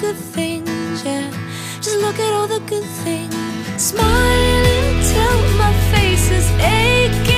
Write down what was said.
good things, yeah. Just look at all the good things. Smiling till my face is aching.